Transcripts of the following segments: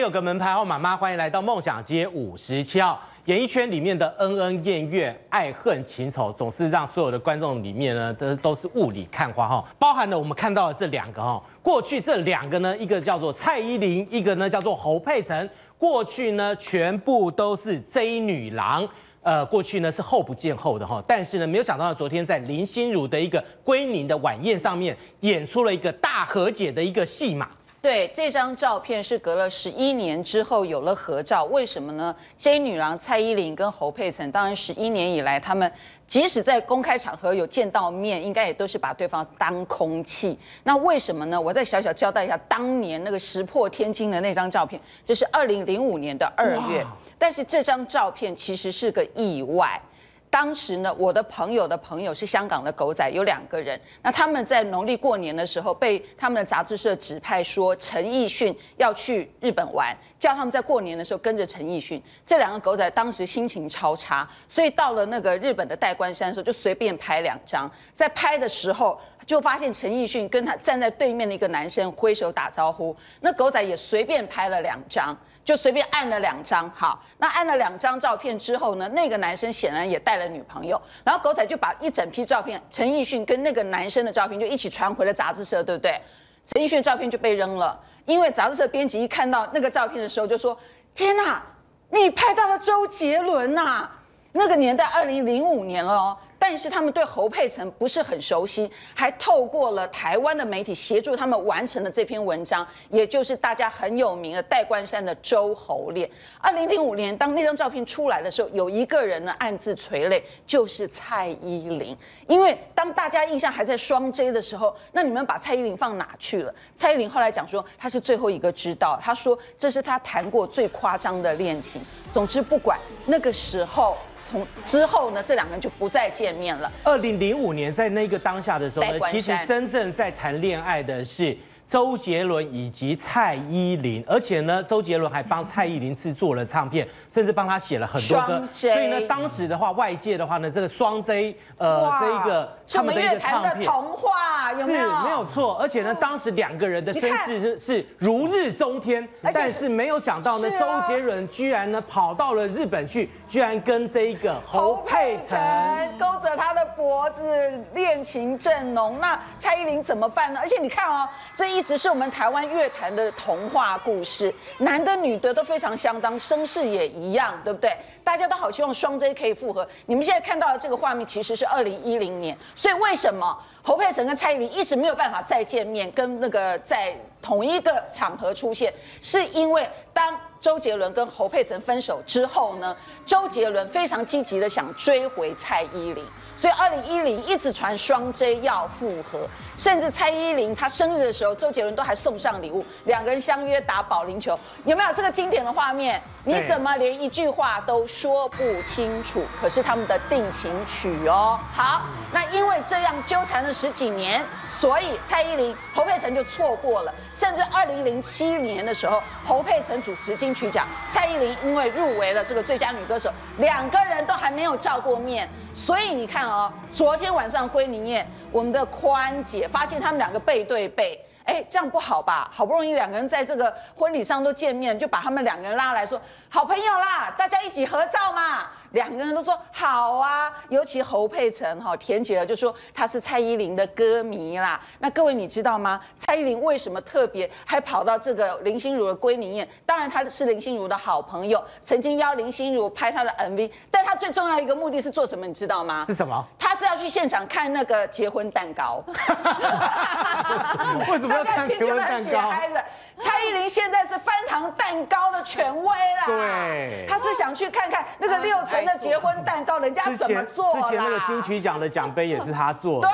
有个门牌号码吗？欢迎来到梦想街五十七号。演艺圈里面的恩恩怨怨、爱恨情仇，总是让所有的观众里面呢，都都是雾里看花哈。包含了我们看到的这两个哈，过去这两个呢，一个叫做蔡依林，一个呢叫做侯佩岑。过去呢，全部都是 J 女郎。呃，过去呢是后不见后的哈，但是呢，没有想到昨天在林心如的一个归宁的晚宴上面，演出了一个大和解的一个戏码。对，这张照片是隔了十一年之后有了合照，为什么呢？J 女郎蔡依林跟侯佩岑，当然十一年以来，他们即使在公开场合有见到面，应该也都是把对方当空气。那为什么呢？我再小小交代一下，当年那个石破天惊的那张照片，这是二零零五年的二月，但是这张照片其实是个意外。当时呢，我的朋友的朋友是香港的狗仔，有两个人。那他们在农历过年的时候，被他们的杂志社指派说陈奕迅要去日本玩，叫他们在过年的时候跟着陈奕迅。这两个狗仔当时心情超差，所以到了那个日本的代官山的时候，就随便拍两张。在拍的时候，就发现陈奕迅跟他站在对面的一个男生挥手打招呼。那狗仔也随便拍了两张。就随便按了两张，好，那按了两张照片之后呢，那个男生显然也带了女朋友，然后狗仔就把一整批照片，陈奕迅跟那个男生的照片就一起传回了杂志社，对不对？陈奕迅照片就被扔了，因为杂志社编辑一看到那个照片的时候就说：“天哪，你拍到了周杰伦呐！”那个年代，二零零五年了哦。但是他们对侯佩岑不是很熟悉，还透过了台湾的媒体协助他们完成了这篇文章，也就是大家很有名的戴冠山的周侯恋。二零零五年，当那张照片出来的时候，有一个人呢暗自垂泪，就是蔡依林。因为当大家印象还在双 J 的时候，那你们把蔡依林放哪去了？蔡依林后来讲说，她是最后一个知道，她说这是她谈过最夸张的恋情。总之不管那个时候。从之后呢，这两个人就不再见面了。二零零五年，在那个当下的时候呢，其实真正在谈恋爱的是。周杰伦以及蔡依林，而且呢，周杰伦还帮蔡依林制作了唱片，甚至帮他写了很多歌。所以呢，当时的话，外界的话呢，这个双 J，呃，这一个他们的一个唱片，童话有没有？是没有错。而且呢，当时两个人的身世是是如日中天，但是没有想到呢，周杰伦居然呢跑到了日本去，居然跟这一个侯佩岑勾着他的脖子，恋情正浓。那蔡依林怎么办呢？而且你看哦，这一。一直是我们台湾乐坛的童话故事，男的女的都非常相当，声势也一样，对不对？大家都好希望双 J 可以复合。你们现在看到的这个画面其实是二零一零年，所以为什么侯佩岑跟蔡依林一直没有办法再见面，跟那个在同一个场合出现？是因为当周杰伦跟侯佩岑分手之后呢，周杰伦非常积极的想追回蔡依林。所以二零一零一直传双 J 要复合，甚至蔡依林她生日的时候，周杰伦都还送上礼物，两个人相约打保龄球，有没有这个经典的画面？你怎么连一句话都说不清楚？可是他们的定情曲哦，好，那因为这样纠缠了十几年，所以蔡依林、侯佩岑就错过了。甚至二零零七年的时候，侯佩岑主持金曲奖，蔡依林因为入围了这个最佳女歌手，两个人都还没有照过面。所以你看哦，昨天晚上归宁宴，我们的宽姐发现他们两个背对背。哎，这样不好吧？好不容易两个人在这个婚礼上都见面，就把他们两个人拉来说好朋友啦，大家一起合照嘛。两个人都说好啊，尤其侯佩岑哈，田姐就说她是蔡依林的歌迷啦。那各位你知道吗？蔡依林为什么特别还跑到这个林心如的归宁宴？当然她是林心如的好朋友，曾经邀林心如拍她的 MV，但她最重要一个目的是做什么？你知道吗？是什么？她是要去现场看那个结婚蛋糕。为什么要看结婚蛋糕？蔡依林现在是翻糖蛋糕的权威啦，对，她是想去看看那个六层的结婚蛋糕，人家怎么做之前那个金曲奖的奖杯也是他做，对，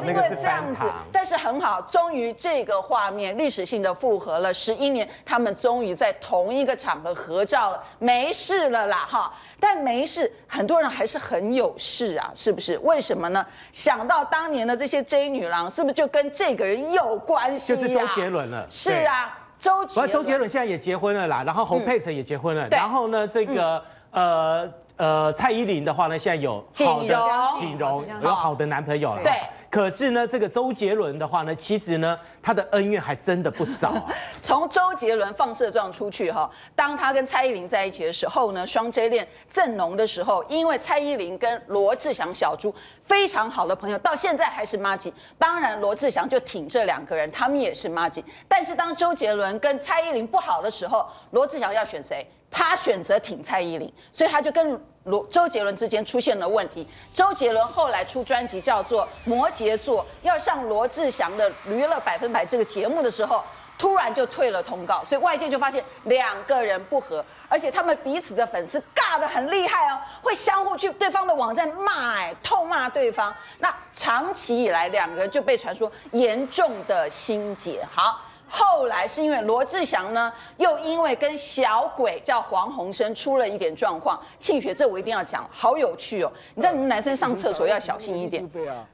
是因为这样子。但是很好，终于这个画面历史性的复合了，十一年，他们终于在同一个场合合照了，没事了啦，哈。但没事，很多人还是很有事啊，是不是？为什么呢？想到当年的这些 J 女郎，是不是就跟这个人有关系？就是周杰伦了。是啊，周杰。周杰伦现在也结婚了啦，然后侯佩岑也结婚了，然后呢，这个呃呃，蔡依林的话呢，现在有好的锦荣有好的男朋友了。对。可是呢，这个周杰伦的话呢，其实呢，他的恩怨还真的不少啊。从周杰伦放射状出去哈，当他跟蔡依林在一起的时候呢，双 J 恋正浓的时候，因为蔡依林跟罗志祥、小猪非常好的朋友，到现在还是妈吉。当然，罗志祥就挺这两个人，他们也是妈吉。但是当周杰伦跟蔡依林不好的时候，罗志祥要选谁？他选择挺蔡依林，所以他就跟罗周杰伦之间出现了问题。周杰伦后来出专辑叫做《摩羯座》，要上罗志祥的《娱乐百分百》这个节目的时候，突然就退了通告，所以外界就发现两个人不和，而且他们彼此的粉丝尬得很厉害哦，会相互去对方的网站骂，哎，痛骂对方。那长期以来，两个人就被传说严重的心结。好。后来是因为罗志祥呢，又因为跟小鬼叫黄鸿升出了一点状况。庆雪，这我一定要讲，好有趣哦！你知道你们男生上厕所要小心一点。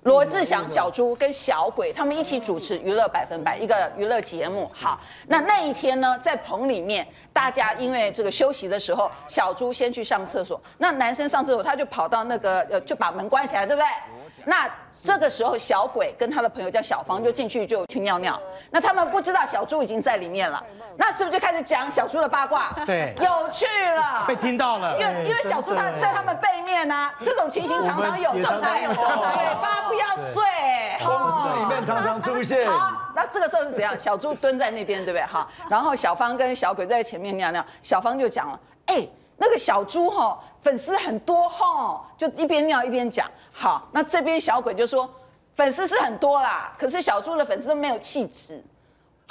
罗志祥、小猪跟小鬼他们一起主持《娱乐百分百》一个娱乐节目。好，那那一天呢，在棚里面，大家因为这个休息的时候，小猪先去上厕所，那男生上厕所他就跑到那个呃，就把门关起来，对不对？那这个时候，小鬼跟他的朋友叫小芳就进去就去尿尿。那他们不知道小猪已经在里面了，那是不是就开始讲小猪的八卦？对，有趣了，被听到了。因为因为小猪他在他们背面呢，这种情形常常有，常常有。嘴巴不要碎，公司里面常常出现。好，那这个时候是怎样？小猪蹲在那边，对不对？哈，然后小芳跟小鬼在前面尿尿，小芳就讲了，哎。那个小猪哈粉丝很多哈，就一边尿一边讲。好，那这边小鬼就说粉丝是很多啦，可是小猪的粉丝都没有气质。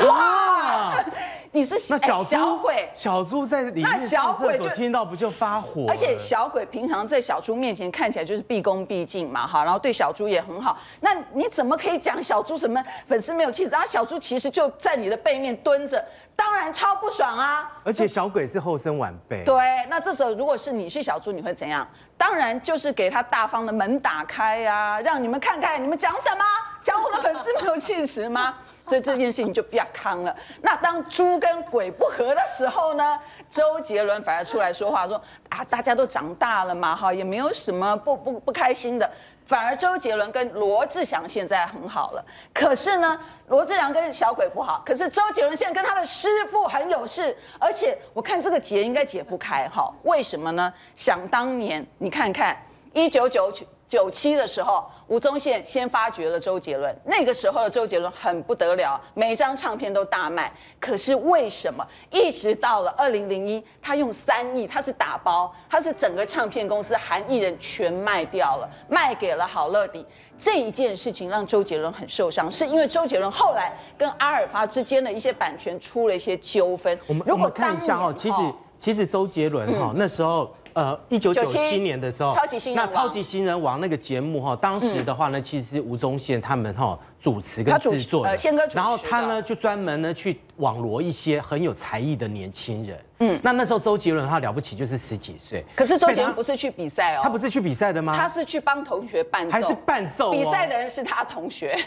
哇！你是那小小鬼，小猪在里面上厕所听到不就发火？而且小鬼平常在小猪面前看起来就是毕恭毕敬嘛，哈，然后对小猪也很好。那你怎么可以讲小猪什么粉丝没有气质？然后小猪其实就在你的背面蹲着，当然超不爽啊！而且小鬼是后生晚辈。对，那这时候如果是你是小猪，你会怎样？当然就是给他大方的门打开呀，让你们看看你们讲什么，讲我的粉丝没有气质吗？所以这件事情就比较康了。那当猪跟鬼不和的时候呢？周杰伦反而出来说话，说啊，大家都长大了嘛，哈，也没有什么不不不开心的。反而周杰伦跟罗志祥现在很好了。可是呢，罗志祥跟小鬼不好，可是周杰伦现在跟他的师傅很有事，而且我看这个结应该解不开，哈，为什么呢？想当年，你看看一九九九。九七的时候，吴宗宪先发掘了周杰伦。那个时候的周杰伦很不得了，每张唱片都大卖。可是为什么一直到了二零零一，他用三亿，他是打包，他是整个唱片公司含艺人全卖掉了，卖给了好乐迪。这一件事情让周杰伦很受伤，是因为周杰伦后来跟阿尔法之间的一些版权出了一些纠纷。我们如果看一下哦，其实其实周杰伦哈那时候。呃，一九九七年的时候，那超级新人王那个节目哈，当时的话呢，其实是吴宗宪他们哈主持跟制作的，宪哥然后他呢就专门呢去网罗一些很有才艺的年轻人。嗯，那那时候周杰伦他了不起，就是十几岁。可是周杰伦不是去比赛哦，他不是去比赛的吗？他是去帮同学伴奏，还是伴奏？比赛的人是他同学，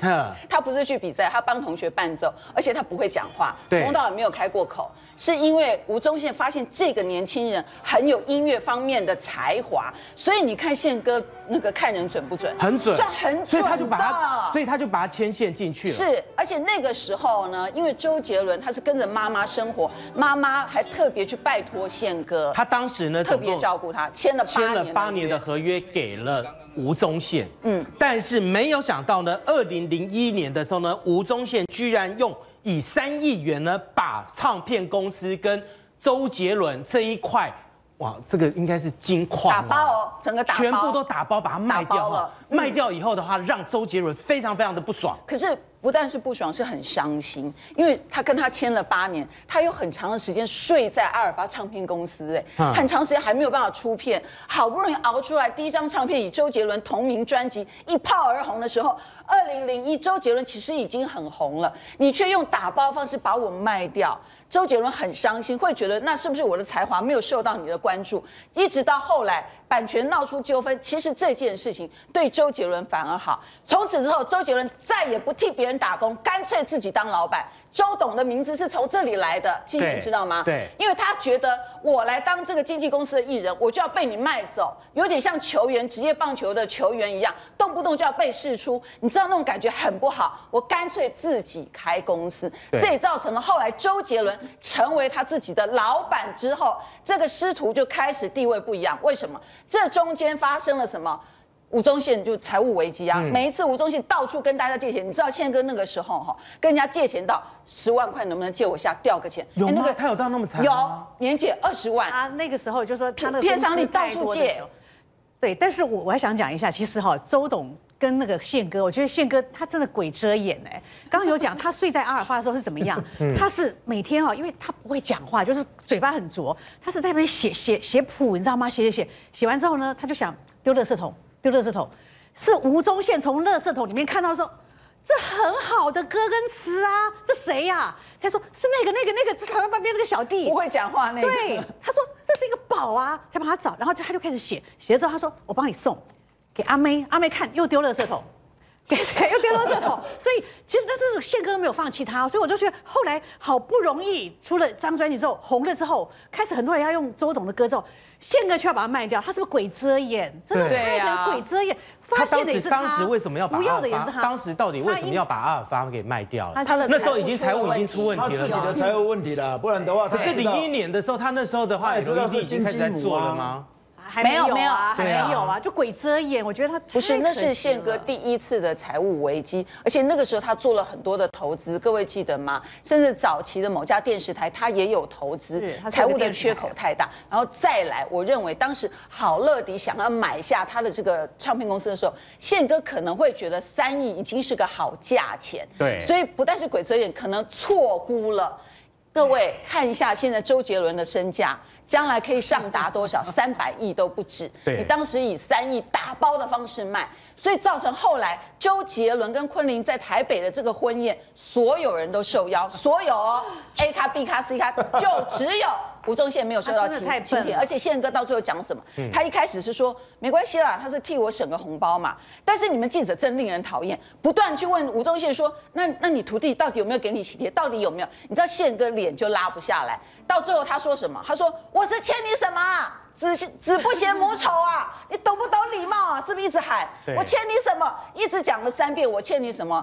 他不是去比赛，他帮同学伴奏，而且他不会讲话，从头到尾没有开过口，是因为吴宗宪发现这个年轻人很有音乐方面的才华，所以你看宪哥那个看人准不准？很准，算很准，所以他就把他，所以他就把他牵线进去了。是，而且那个时候呢，因为周杰伦他是跟着妈妈生活，妈妈还特别去拜托宪。宪哥，他当时呢特别照顾他，签了签了八年的合约给了吴宗宪。嗯，但是没有想到呢，二零零一年的时候呢，吴宗宪居然用以三亿元呢，把唱片公司跟周杰伦这一块，哇，这个应该是金矿打包哦，整个全部都打包把它卖掉了。卖掉以后的话，让周杰伦非常非常的不爽。可是。不但是不爽，是很伤心，因为他跟他签了八年，他有很长的时间睡在阿尔法唱片公司，哎，很长时间还没有办法出片，好不容易熬出来第一张唱片，以周杰伦同名专辑一炮而红的时候，二零零一，周杰伦其实已经很红了，你却用打包方式把我卖掉，周杰伦很伤心，会觉得那是不是我的才华没有受到你的关注？一直到后来。版权闹出纠纷，其实这件事情对周杰伦反而好。从此之后，周杰伦再也不替别人打工，干脆自己当老板。周董的名字是从这里来的，青云知道吗？对，因为他觉得我来当这个经纪公司的艺人，我就要被你卖走，有点像球员职业棒球的球员一样，动不动就要被释出，你知道那种感觉很不好。我干脆自己开公司，这也造成了后来周杰伦成为他自己的老板之后，这个师徒就开始地位不一样。为什么？这中间发生了什么？吴宗宪就财务危机啊，每一次吴宗宪到处跟大家借钱，你知道宪哥那个时候哈，跟人家借钱到十万块，能不能借我下调个钱？有那个他有到那么惨有年借二十万。他那个时候就说他那个片商里到处借。对，但是我我还想讲一下，其实哈，周董跟那个宪哥，我觉得宪哥他真的鬼遮眼哎。刚刚有讲他睡在阿尔法的时候是怎么样？他是每天哈，因为他不会讲话，就是嘴巴很拙，他是在那边写写写谱，你知道吗？写写写，写完之后呢，他就想丢垃圾桶。丢垃圾桶，是吴宗宪从垃圾桶里面看到说，这很好的歌跟词啊，这谁呀？他说是那个那个那个，就台湾旁边那个小弟，不会讲话那个。对，他说这是一个宝啊，才帮他找，然后就他就开始写，写了之后他说我帮你送给阿妹，阿妹看又丢垃圾桶，给谁又丢垃圾桶，所以其实那这是宪哥都没有放弃他，所以我就觉得后来好不容易出了张专辑之后红了之后，开始很多人要用周董的歌之后。宪哥却要把它卖掉，他是不是鬼遮眼？真的太能鬼遮眼。他当时当时为什么要把阿尔法？当时到底为什么要把阿尔法给卖掉了？他的那时候已经财务已经出问题了，他自己的财务问题了，不然的话，可是零一年的时候，他那时候的话，知道已经开始在做了吗？没有没有啊，还没有啊，就鬼遮眼。我觉得他不是，那是宪哥第一次的财务危机，而且那个时候他做了很多的投资，各位记得吗？甚至早期的某家电视台他也有投资，财务的缺口太大。然后再来，我认为当时好乐迪想要买下他的这个唱片公司的时候，宪哥可能会觉得三亿已经是个好价钱，对，所以不但是鬼遮眼，可能错估了。各位看一下现在周杰伦的身价。将来可以上达多少？三百亿都不止。你当时以三亿打包的方式卖，所以造成后来周杰伦跟昆凌在台北的这个婚宴，所有人都受邀，所有 A 咖、B 咖、C 咖，就只有。吴宗宪没有收到请请帖，而且宪哥到最后讲什么？他一开始是说没关系啦，他是替我省个红包嘛。但是你们记者真令人讨厌，不断去问吴宗宪说：“那那你徒弟到底有没有给你请帖？到底有没有？”你知道宪哥脸就拉不下来。到最后他说什么？他说：“我是欠你什么？子子不嫌母丑啊！你懂不懂礼貌啊？是不是一直喊我欠你什么？一直讲了三遍我欠你什么？”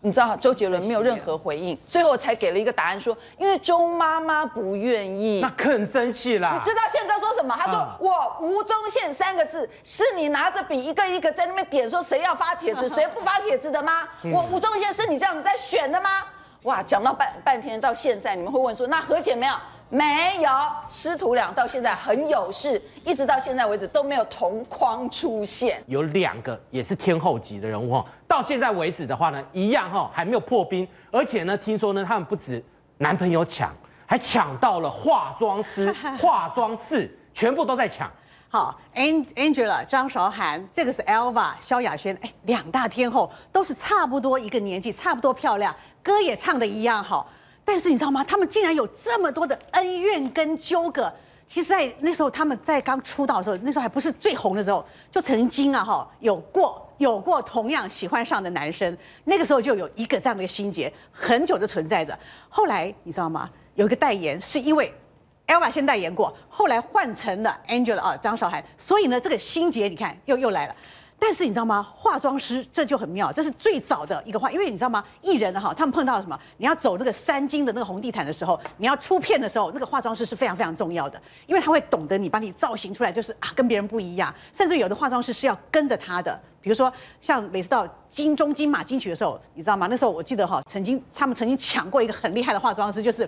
你知道周杰伦没有任何回应，最后才给了一个答案，说因为周妈妈不愿意，那更生气啦。你知道宪哥说什么？他说我吴宗宪三个字是你拿着笔一个一个在那边点，说谁要发帖子，谁不发帖子的吗？我吴宗宪是你这样子在选的吗？哇，讲到半半天到现在，你们会问说那和解没有？没有，师徒俩到现在很有事，一直到现在为止都没有同框出现。有两个也是天后级的人物哈，到现在为止的话呢，一样哈还没有破冰，而且呢，听说呢他们不止男朋友抢，还抢到了化妆师、化妆室，全部都在抢。好，Angela 张韶涵，这个是 Elva 萧亚轩，哎，两大天后都是差不多一个年纪，差不多漂亮，歌也唱的一样好。但是你知道吗？他们竟然有这么多的恩怨跟纠葛。其实，在那时候他们在刚出道的时候，那时候还不是最红的时候，就曾经啊哈有过有过同样喜欢上的男生。那个时候就有一个这样的一个心结，很久就存在着。后来你知道吗？有一个代言是因为 Elva 先代言过，后来换成了 Angela 啊张韶涵，所以呢这个心结你看又又来了。但是你知道吗？化妆师这就很妙，这是最早的一个化，因为你知道吗？艺人哈，他们碰到什么？你要走那个三金的那个红地毯的时候，你要出片的时候，那个化妆师是非常非常重要的，因为他会懂得你把你造型出来，就是啊跟别人不一样。甚至有的化妆师是要跟着他的，比如说像每次到金钟金马金曲的时候，你知道吗？那时候我记得哈，曾经他们曾经抢过一个很厉害的化妆师，就是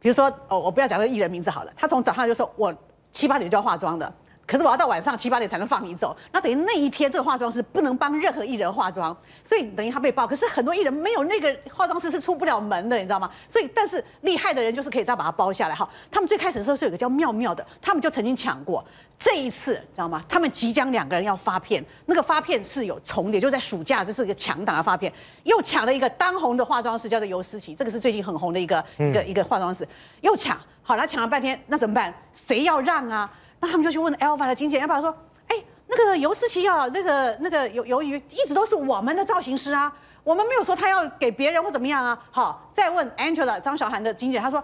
比如说哦，我不要讲那个艺人名字好了，他从早上就说我七八点就要化妆的。可是我要到晚上七八点才能放你走，那等于那一天这个化妆师不能帮任何艺人化妆，所以等于他被爆。可是很多艺人没有那个化妆师是出不了门的，你知道吗？所以但是厉害的人就是可以再把它包下来。哈，他们最开始的时候是有个叫妙妙的，他们就曾经抢过。这一次知道吗？他们即将两个人要发片，那个发片是有重叠，就在暑假，这是一个强档的发片，又抢了一个当红的化妆师，叫做尤思琪，这个是最近很红的一个一个一个化妆师，又抢。好了，抢了半天，那怎么办？谁要让啊？那他们就去问 Alpha 的经纪人，Alpha 说，哎，那个尤思琪啊，那个那个由由于一直都是我们的造型师啊，我们没有说他要给别人或怎么样啊。好，再问 Angela 张小涵的经纪人，他说，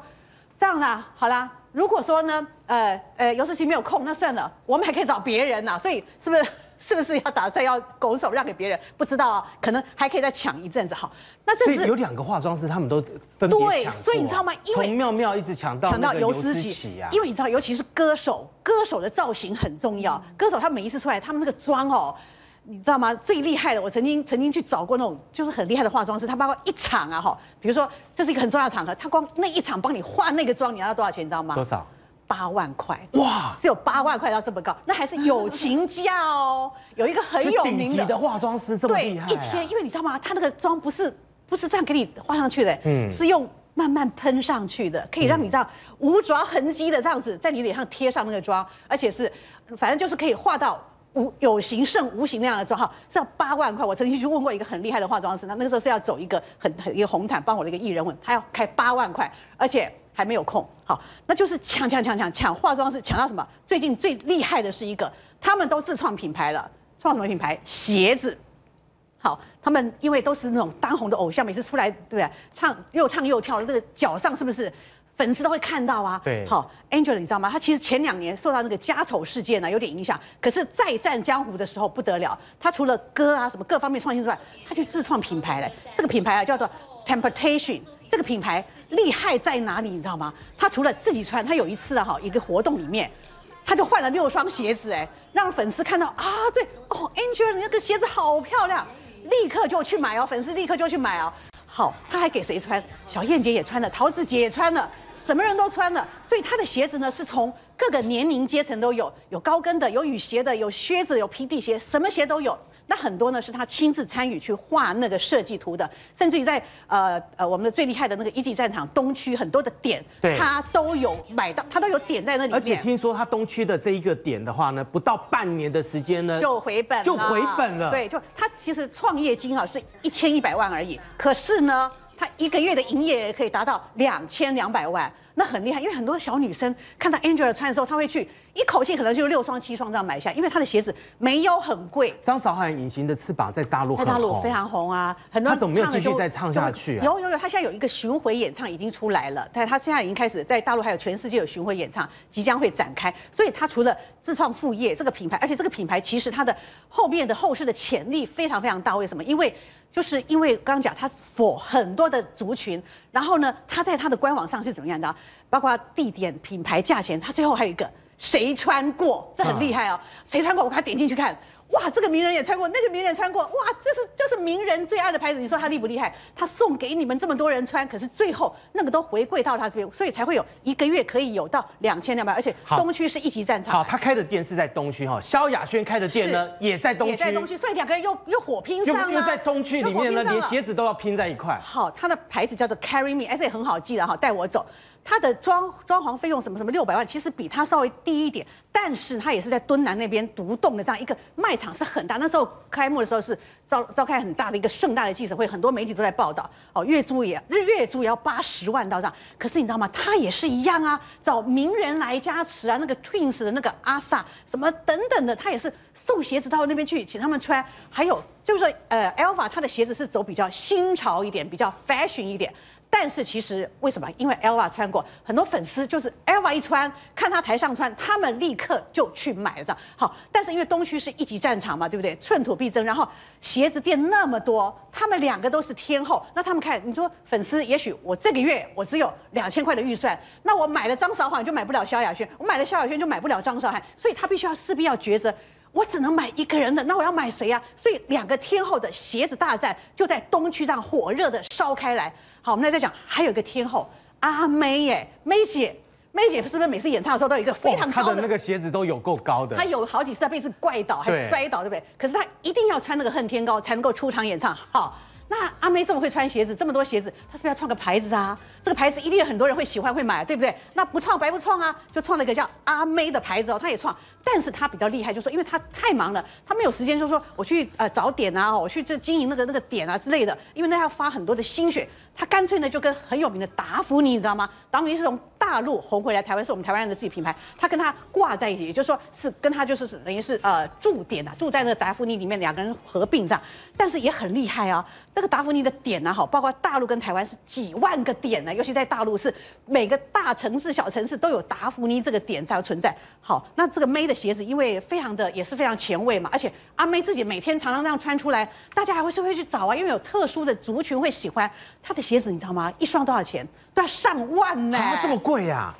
这样啦，好啦，如果说呢，呃呃尤思琪没有空，那算了，我们还可以找别人呐。所以是不是？是不是要打算要拱手让给别人？不知道啊，可能还可以再抢一阵子。好，那这是有两个化妆师，他们都分别对，所以你知道吗？从妙妙一直抢到抢到尤思琪啊。因为你知道，尤其是歌手，歌手的造型很重要。歌手他每一次出来，他们那个妆哦，你知道吗？最厉害的，我曾经曾经去找过那种就是很厉害的化妆师，他包括一场啊哈，比如说这是一个很重要的场合，他光那一场帮你化那个妆，你要多少钱？你知道吗？多少？八万块哇，只有八万块到这么高，那还是友情价哦。有一个很有名的化妆师这么厉害，一天，因为你知道吗？他那个妆不是不是这样给你画上去的，嗯，是用慢慢喷上去的，可以让你这样无爪痕迹的这样子在你脸上贴上那个妆，而且是反正就是可以画到无有形胜无形那样的妆号，是要八万块。我曾经去问过一个很厉害的化妆师，那那个时候是要走一个很很一个红毯帮我的一个艺人问，他要开八万块，而且。还没有空，好，那就是抢抢抢抢抢化妆师，抢到什么？最近最厉害的是一个，他们都自创品牌了，创什么品牌？鞋子。好，他们因为都是那种当红的偶像，每次出来，对不对？唱又唱又跳，那个脚上是不是粉丝都会看到啊？对。好，Angel，你知道吗？他其实前两年受到那个家丑事件呢有点影响，可是再战江湖的时候不得了，他除了歌啊什么各方面创新之外，他去自创品牌了。这个品牌啊叫做 Temptation。这个品牌厉害在哪里？你知道吗？他除了自己穿，他有一次啊哈一个活动里面，他就换了六双鞋子，哎，让粉丝看到啊，这哦，Angel 你那个鞋子好漂亮，立刻就去买哦，粉丝立刻就去买哦。好，他还给谁穿？小燕姐也穿了，桃子姐也穿了，什么人都穿了。所以他的鞋子呢，是从各个年龄阶层都有，有高跟的，有雨鞋的，有靴子，有平底鞋，什么鞋都有。那很多呢，是他亲自参与去画那个设计图的，甚至于在呃呃我们的最厉害的那个一级战场东区很多的点，他都有买到，他都有点在那里。而且听说他东区的这一个点的话呢，不到半年的时间呢，就回本，就回本了。对，就他其实创业金啊是一千一百万而已，可是呢。他一个月的营业额可以达到两千两百万，那很厉害。因为很多小女生看到 Angela 穿的时候，她会去一口气可能就六双七双这样买下，因为她的鞋子没有很贵。张韶涵《隐形的翅膀》在大陆在大陆非常红啊，很多她怎么没有继续再唱下去啊？有有有，她现在有一个巡回演唱已经出来了，但她现在已经开始在大陆还有全世界有巡回演唱即将会展开。所以她除了自创副业这个品牌，而且这个品牌其实它的后面的后世的潜力非常非常大。为什么？因为就是因为刚刚讲，它否很多的族群，然后呢，它在它的官网上是怎么样的？包括地点、品牌、价钱，它最后还有一个谁穿过，这很厉害哦。谁穿过？我给他点进去看。哇，这个名人也穿过，那个名人穿过，哇，这是就是名人最爱的牌子。你说他厉不厉害？他送给你们这么多人穿，可是最后那个都回归到他这边，所以才会有一个月可以有到两千两百，而且东区是一级战场。好，他开的店是在东区哈，萧亚轩开的店呢也在东区，也在东区，所以两个人又又火拼上了。又在东区里面呢，连鞋子都要拼在一块。好，他的牌子叫做 Carry Me，而且很好记的哈，带我走。它的装装潢费用什么什么六百万，其实比它稍微低一点，但是它也是在敦南那边独栋的这样一个卖场是很大。那时候开幕的时候是召召开很大的一个盛大的记者会，很多媒体都在报道。哦，月租也日月租也要八十万到这样。可是你知道吗？它也是一样啊，找名人来加持啊，那个 Twins 的那个阿 sa 什么等等的，他也是送鞋子到那边去，请他们穿。还有就是说，呃，Alpha 它的鞋子是走比较新潮一点，比较 fashion 一点。但是其实为什么？因为 Elva 穿过，很多粉丝就是 Elva 一穿，看他台上穿，他们立刻就去买了。好，但是因为东区是一级战场嘛，对不对？寸土必争，然后鞋子店那么多，他们两个都是天后，那他们看，你说粉丝，也许我这个月我只有两千块的预算，那我买了张韶涵就买不了萧亚轩，我买了萧亚轩就买不了张韶涵，所以他必须要势必要抉择，我只能买一个人的，那我要买谁呀？所以两个天后的鞋子大战就在东区上火热的烧开来。好，我们来再讲，还有一个天后阿妹耶，妹姐，妹姐是不是每次演唱的时候都有一个非常高的？她的那个鞋子都有够高的。她有好几次被子怪倒，还摔倒，对不对？可是她一定要穿那个恨天高才能够出场演唱。好。那阿妹这么会穿鞋子，这么多鞋子，她是不是要创个牌子啊？这个牌子一定有很多人会喜欢会买，对不对？那不创白不创啊，就创了一个叫阿妹的牌子哦，她也创，但是她比较厉害，就是说因为她太忙了，她没有时间，就是说我去呃找点啊，我去这经营那个那个点啊之类的，因为那要花很多的心血，他干脆呢就跟很有名的达芙妮，你知道吗？达芙妮是从大陆红回来，台湾是我们台湾人的自己品牌，他跟他挂在一起，也就是说是跟他就是等于是呃驻点啊，住在那个达芙妮里面，两个人合并这样，但是也很厉害啊。这个达芙妮的点呢，好，包括大陆跟台湾是几万个点呢，尤其在大陆是每个大城市、小城市都有达芙妮这个点在存在。好，那这个妹的鞋子，因为非常的也是非常前卫嘛，而且阿妹自己每天常常这样穿出来，大家还会是会去找啊，因为有特殊的族群会喜欢她的鞋子，你知道吗？一双多少钱？都要上万呢、啊，这么贵呀、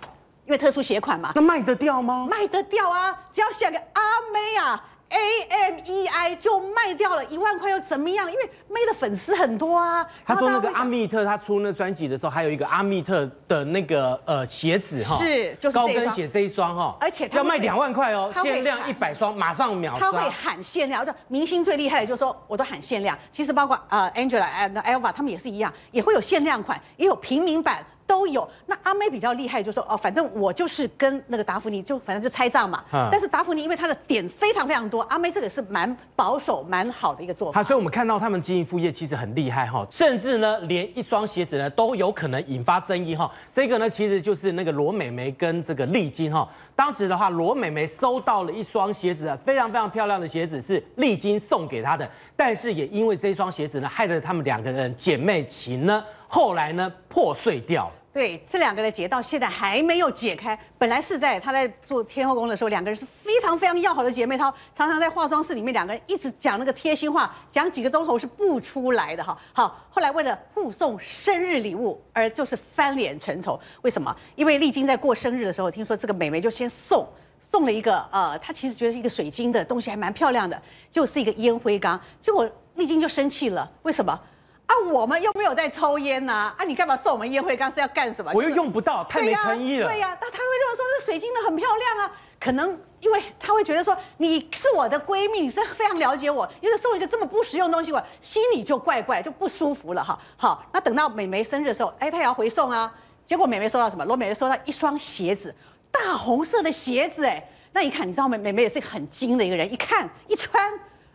因为特殊鞋款嘛，那卖得掉吗？卖得掉啊！只要像个阿妹啊，A M E I 就卖掉了，一万块又怎么样？因为妹的粉丝很多啊。他说那个阿密特，他出那专辑的时候，还有一个阿密特的那个呃鞋子哈，是就是高跟鞋这一双哈，而且他要卖两万块哦，限量喊一百双，马上秒他会。喊限量，就明星最厉害的就是说我都喊限量。其实包括呃 Angela、and Elva 他们也是一样，也会有限量款，也有平民版。都有，那阿妹比较厉害，就说哦，反正我就是跟那个达芙妮，就反正就拆账嘛。嗯但是达芙妮因为她的点非常非常多，阿妹这个是蛮保守、蛮好的一个做法。好，所以我们看到他们经营副业其实很厉害哈，甚至呢，连一双鞋子呢都有可能引发争议哈。这个呢，其实就是那个罗美眉跟这个丽晶哈。当时的话，罗美眉收到了一双鞋子，非常非常漂亮的鞋子，是丽晶送给她的。但是也因为这双鞋子呢，害得他们两个人姐妹情呢，后来呢破碎掉了。对，这两个的结到现在还没有解开。本来是在她在做天后宫的时候，两个人是非常非常要好的姐妹她，常常在化妆室里面两个人一直讲那个贴心话，讲几个钟头是不出来的哈。好，后来为了互送生日礼物而就是翻脸成仇。为什么？因为丽晶在过生日的时候，听说这个美眉就先送。送了一个呃，她其实觉得是一个水晶的东西，还蛮漂亮的，就是一个烟灰缸。结果丽晶就生气了，为什么？啊，我们又没有在抽烟呐、啊！你干嘛送我们烟灰缸是要干什么？我又用不到，太没诚意了。对呀、那他会认为说这水晶的很漂亮啊，可能因为他会觉得说你是我的闺蜜，你是非常了解我，因为送一个这么不实用的东西，我心里就怪怪，就不舒服了哈。好，那等到美眉生日的时候，哎，她也要回送啊。结果美眉收到什么？罗美眉收到一双鞋子，大红色的鞋子，哎，那一看，你知道美美眉也是很精的一个人，一看一穿，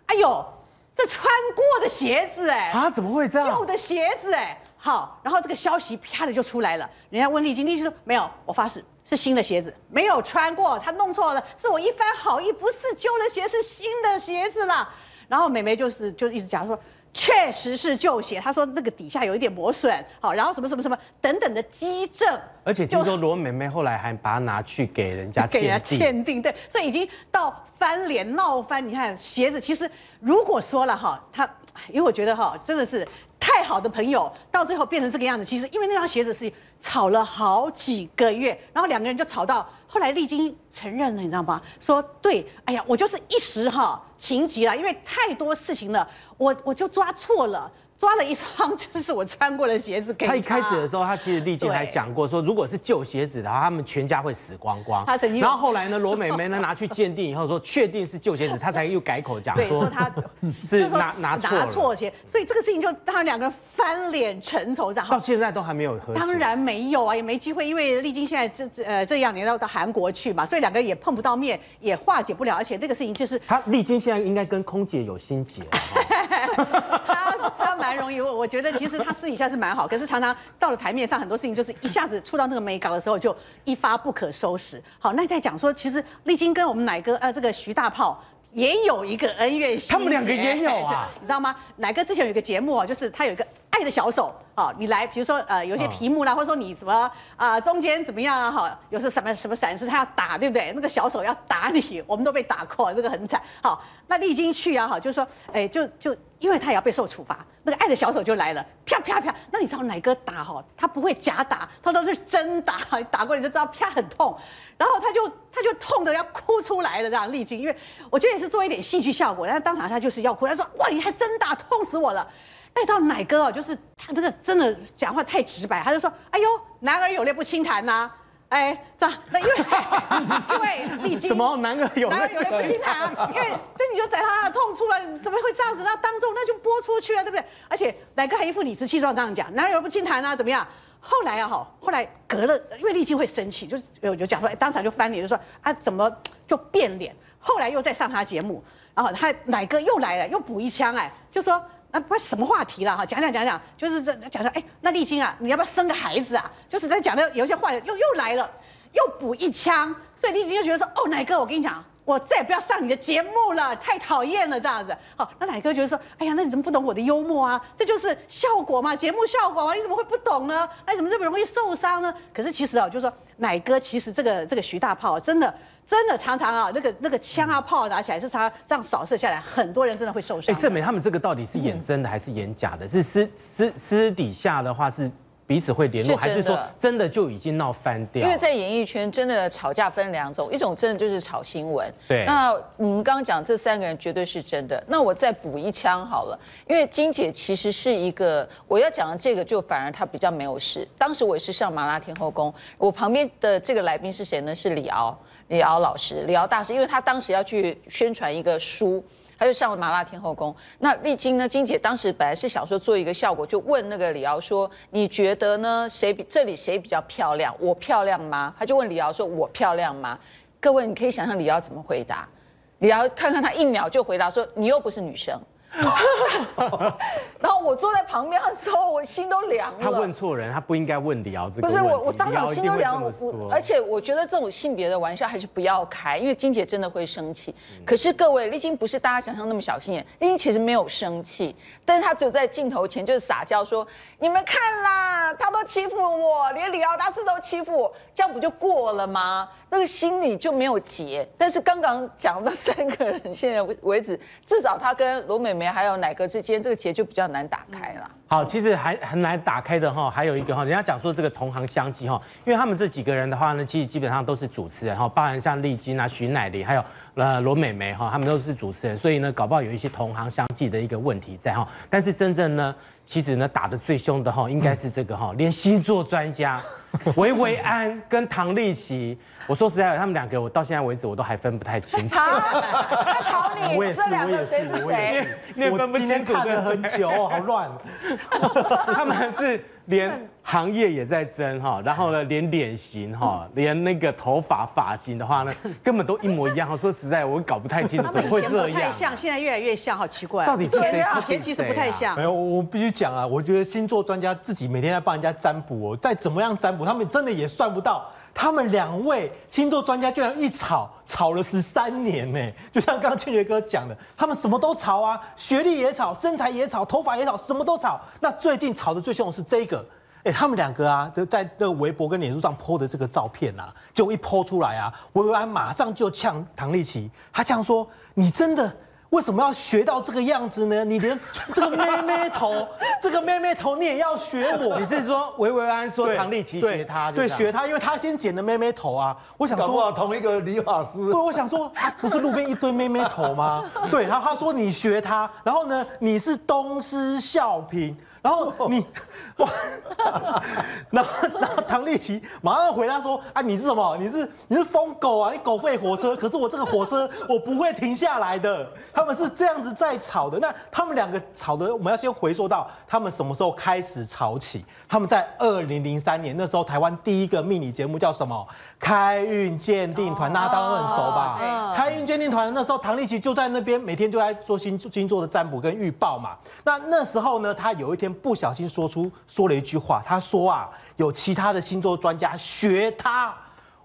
哎呦，这穿过的鞋子，哎，啊，怎么会这样旧？的鞋子哎，好，然后这个消息啪的就出来了，人家问丽晶，丽晶说没有，我发誓是新的鞋子，没有穿过，他弄错了，是我一番好意，不是旧的鞋，是新的鞋子啦。然后美眉就是就一直讲说。确实是旧鞋，他说那个底下有一点磨损，好，然后什么什么什么等等的基证，而且听就说罗美美后来还把它拿去给人家给人家鉴定。鉴定，对，所以已经到翻脸闹翻。你看鞋子，其实如果说了哈，他因为我觉得哈，真的是太好的朋友，到最后变成这个样子，其实因为那双鞋子是吵了好几个月，然后两个人就吵到后来丽晶承认了，你知道吗？说对，哎呀，我就是一时哈情急了，因为太多事情了，我我就抓错了。抓了一双，这是我穿过的鞋子给他一开始的时候，他其实丽晶还讲过说，如果是旧鞋子的话，他们全家会死光光。他曾经然后后来呢，罗美眉呢拿去鉴定以后说确定是旧鞋子，他才又改口讲对，说 说他是拿拿错。拿错鞋，所以这个事情就他们两个人翻脸成仇，然后到现在都还没有和解。当然没有啊，也没机会，因为丽晶现在这这呃这两年要到韩国去嘛，所以两个人也碰不到面，也化解不了，而且这个事情就是他丽晶现在应该跟空姐有心结 他他蛮容易，我我觉得其实他私底下是蛮好，可是常常到了台面上，很多事情就是一下子触到那个美稿的时候，就一发不可收拾。好，那再讲说，其实丽晶跟我们奶哥呃这个徐大炮。也有一个恩怨，他们两个也有啊 你知道吗？奶哥之前有一个节目啊，就是他有一个爱的小手好，你来，比如说呃有些题目啦，或者说你什么啊、中间怎么样啊哈，有时什么什么闪失，他要打，对不对？那个小手要打你，我们都被打过，这个很惨。好，那丽晶去啊，哈，就是说，哎，就就因为他也要被受处罚，那个爱的小手就来了，啪啪啪。那你知道奶哥打哈，他不会假打，他都是真打，打过你就知道啪很痛，然后他就他就痛的要哭出来了，这样丽晶，因为我觉得也是做一点戏剧效果，但是当场他就是要哭，他说哇你还真打，痛死我了。那你知道奶哥哦，就是他这个真的讲话太直白，他就说哎呦男儿有泪不轻弹呐、哎，这样，那因为 因为丽晶什么男儿有男儿有泪不轻弹啊，因为这你就在他的痛处了，你怎么会这样子？那当众那就播出去了，对不对？而且奶哥还一副理直气壮这样讲，男儿有泪不轻弹啊，怎么样？后来啊，哈，后来隔了，因为丽晶会生气，就是有就讲说，哎当场就翻脸，就说啊，怎么就变脸？后来又在上他节目，然后他奶哥又来了，又补一枪，哎，就说。那不什么话题了哈，讲讲讲讲，就是这讲说，哎，那丽晶啊，你要不要生个孩子啊？就是在讲的有一些话又又来了，又补一枪，所以丽晶就觉得说，哦，奶哥，我跟你讲。我再也不要上你的节目了，太讨厌了这样子。好，那奶哥觉得说，哎呀，那你怎么不懂我的幽默啊？这就是效果嘛，节目效果嘛，你怎么会不懂呢？哎，怎么这么容易受伤呢？可是其实啊，就是说，奶哥其实这个这个徐大炮真的真的常常啊，那个那个枪啊炮打起来是常常这样扫射下来，很多人真的会受伤。哎，盛美他们这个到底是演真的还是演假的？是私私私底下的话是。彼此会联络，还是说真的就已经闹翻掉？因为在演艺圈，真的吵架分两种，一种真的就是炒新闻。对。那我们刚刚讲这三个人绝对是真的。那我再补一枪好了，因为金姐其实是一个我要讲的这个，就反而她比较没有事。当时我也是上麻辣天后宫，我旁边的这个来宾是谁呢？是李敖，李敖老师，李敖大师，因为他当时要去宣传一个书。他就上了麻辣天后宫。那丽晶呢？金姐当时本来是想说做一个效果，就问那个李敖说：“你觉得呢？谁比这里谁比较漂亮？我漂亮吗？”他就问李敖说：“我漂亮吗？”各位，你可以想象李敖怎么回答。李敖看看他一秒就回答说：“你又不是女生。” 然后我坐在旁边的时候，我心都凉了。他问错人，他不应该问李敖这个。不是我，我当场心都凉。而且我觉得这种性别的玩笑还是不要开，因为金姐真的会生气。可是各位，丽晶不是大家想象那么小心眼，丽晶其实没有生气，但是她只有在镜头前就是撒娇说：“你们看啦，他都欺负我，连李敖大师都欺负我，这样不就过了吗？那个心里就没有结。但是刚刚讲的三个人，现在为止，至少他跟罗美美。还有奶哥之间这个结就比较难打开了。好，其实还很难打开的哈，还有一个哈，人家讲说这个同行相忌哈，因为他们这几个人的话呢，其实基本上都是主持人哈，包含像丽晶啊、徐乃麟，还有呃罗美美哈，他们都是主持人，所以呢，搞不好有一些同行相忌的一个问题在哈。但是真正呢，其实呢打的最凶的哈，应该是这个哈，连星座专家 维维安跟唐丽琪。我说实在的，他们两个我到现在为止我都还分不太清楚。考你，我也是，我也是，我也是，我分不清楚看了很久，好乱。他们是连行业也在争哈，然后呢，连脸型哈，连那个头发发型的话呢，根本都一模一样。说实在，我搞不太清楚怎么会这样。太像，现在越来越像，好奇怪。到底是谁？以前其实不太像。没有，我必须讲啊，我觉得星座专家自己每天在帮人家占卜哦，再怎么样占卜，他们真的也算不到。他们两位星座专家居然一吵吵了十三年呢，就像刚刚庆觉哥讲的，他们什么都吵啊，学历也吵，身材也吵，头发也吵，什么都吵。那最近吵的最凶的是这个，哎，他们两个啊，在那个微博跟脸书上 po 的这个照片啊，就一 po 出来啊，薇薇安马上就呛唐立奇，他这样说：“你真的？”为什么要学到这个样子呢？你连这个妹妹头，这个妹妹头你也要学我？你是说维维安说唐丽奇学他？对，学他，因为他先剪的妹妹头啊。我想说同一个理发师。对，我想说，不是路边一堆妹妹头吗？对，然后他说你学他，然后呢，你是东施效颦。然后你，哇，然后然后唐立奇马上回答说：“啊，你是什么？你是你是疯狗啊！你狗吠火车，可是我这个火车我不会停下来的。”他们是这样子在吵的。那他们两个吵的，我们要先回溯到他们什么时候开始吵起？他们在二零零三年那时候，台湾第一个迷你节目叫什么？开运鉴定团，大家都很熟吧？开运鉴定团那时候，唐立奇就在那边，每天就在做星星座的占卜跟预报嘛。那那时候呢，他有一天不小心说出说了一句话，他说啊，有其他的星座专家学他。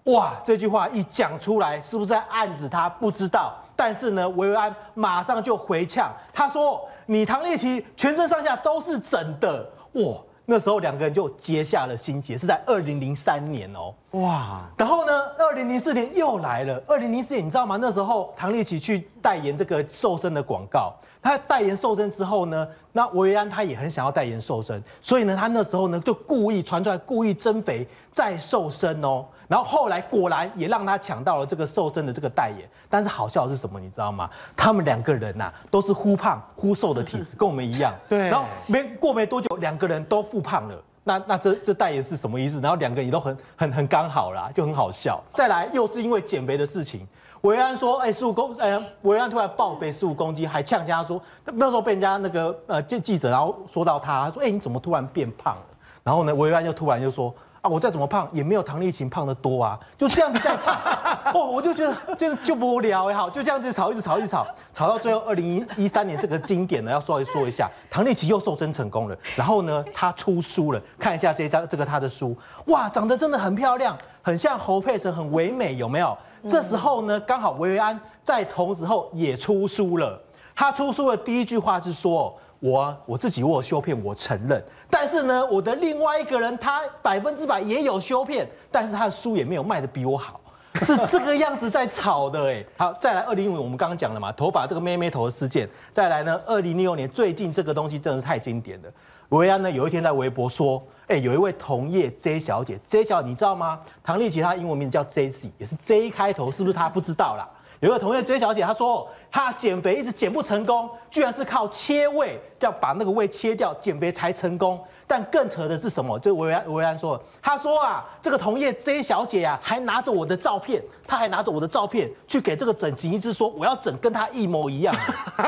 哇，这句话一讲出来，是不是在暗指他不知道？但是呢，维维安马上就回呛，他说：“你唐立奇全身上下都是整的。”哇！那时候两个人就结下了心结，是在二零零三年哦。哇，然后呢，二零零四年又来了。二零零四年你知道吗？那时候唐立奇去代言这个瘦身的广告。他代言瘦身之后呢，那维安他也很想要代言瘦身，所以呢，他那时候呢就故意传出来，故意增肥再瘦身哦。然后后来果然也让他抢到了这个瘦身的这个代言。但是好笑的是什么？你知道吗？他们两个人呐都是忽胖忽瘦的体质，跟我们一样。对。然后没过没多久，两个人都复胖了。那那这这代言是什么意思？然后两个人也都很很很刚好啦，就很好笑。再来又是因为减肥的事情。维安说：“哎，十五公，哎，维安突然暴肥十五公斤，还呛家说，那时候被人家那个呃记记者，然后说到他，他说：哎，你怎么突然变胖了？然后呢，维安就突然就说：啊，我再怎么胖也没有唐丽琴胖得多啊，就这样子在吵，哦，我就觉得真的就不无聊也好，就这样子吵，一直吵，一直吵，吵到最后二零一三年这个经典呢，要说一说一下，唐丽琪又瘦身成功了，然后呢，她出书了，看一下这张这个她的书，哇，长得真的很漂亮，很像侯佩岑，很唯美，有没有？这时候呢，刚好维维安在同时候也出书了，他出书的第一句话是说。我我自己我有修片，我承认。但是呢，我的另外一个人他百分之百也有修片，但是他的书也没有卖的比我好，是 这个样子在炒的哎。好，再来二零一五，我们刚刚讲了嘛，头发这个妹妹头的事件。再来呢，二零零六年最近这个东西真的是太经典了。维安呢有一天在微博说，哎，有一位同业 J 小姐，J 小姐你知道吗？唐丽琪她英文名字叫 J C，也是 J 开头，是不是她不知道啦？有个同业 J 小姐，她说她减肥一直减不成功，居然是靠切胃，要把那个胃切掉减肥才成功。但更扯的是什么？就维安维安说，他说啊，这个同业 J 小姐啊，还拿着我的照片，她还拿着我的照片去给这个整形医师说，我要整跟他一模一样。